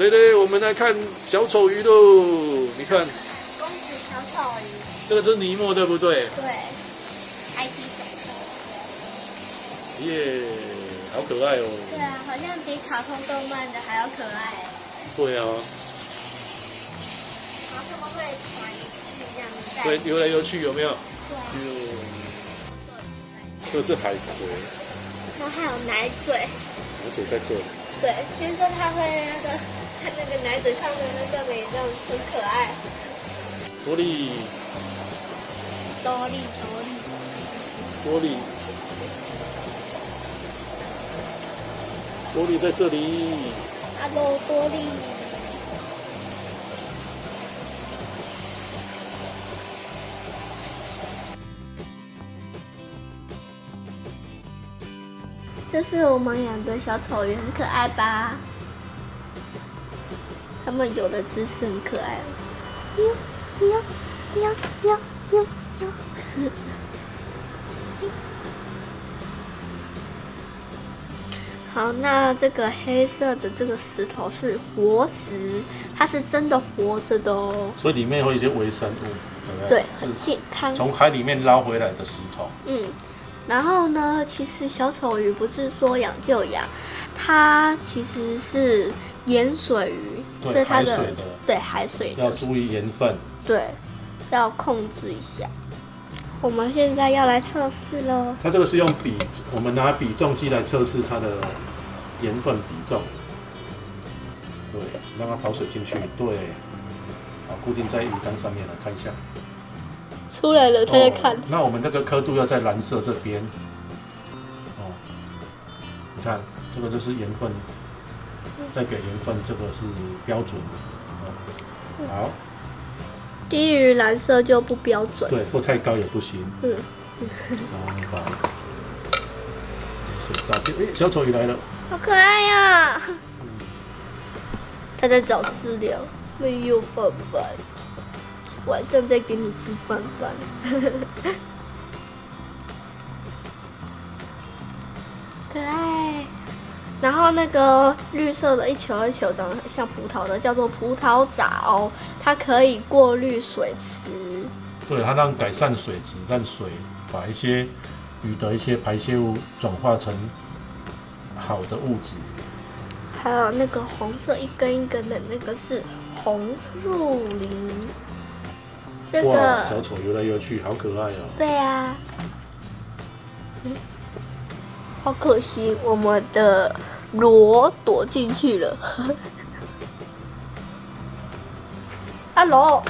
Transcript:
蕾蕾，我们来看小丑鱼喽！你看，公子小丑鱼，这个是尼莫，对不对？对，IT 总部。耶，好可爱哦！对啊，好像比卡通动漫的还要可爱。对啊，然后他们会传这样子对，游来游去有没有？对。哟，这是海葵，然后还有奶嘴，奶嘴在这里。对，听说它会那个，它那个奶嘴上的那个美妆很可爱。多利，多利，多利，多利，多利在这里。哈喽，多利。这是我们养的小丑鱼，很可爱吧？它们有的姿势很可爱。喵喵喵喵喵喵。好，那这个黑色的这个石头是活石，它是真的活着的哦。所以里面会有一些微生物，对不对？对，很健康。从海里面捞回来的石头。嗯。然后呢，其实小丑鱼不是说养就养，它其实是盐水鱼，所以它的对海水要注意盐分，对，要控制一下。我们现在要来测试喽。它这个是用比，我们拿比重机来测试它的盐分比重。对，让它跑水进去，对，好，固定在鱼缸上面来看一下。出来了，他在看。那我们这个刻度要在蓝色这边。哦，你看，这个就是盐分，代表缘分，这个是标准。好。低于蓝色就不标准。对，或太高也不行。嗯。然后把水倒进，哎，小丑鱼来了。好可爱呀！他在找饲料，没有饭饭。晚上再给你吃饭饭，然后那个绿色的一球一球长得很像葡萄的，叫做葡萄藻，它可以过滤水池。对，它让改善水质，让水把一些鱼的一些排泄物转化成好的物质。还有那个红色一根一根的那个是红树林。这个，小丑游来游去，好可爱哦！对啊，嗯，好可惜，我们的螺躲进去了。阿罗。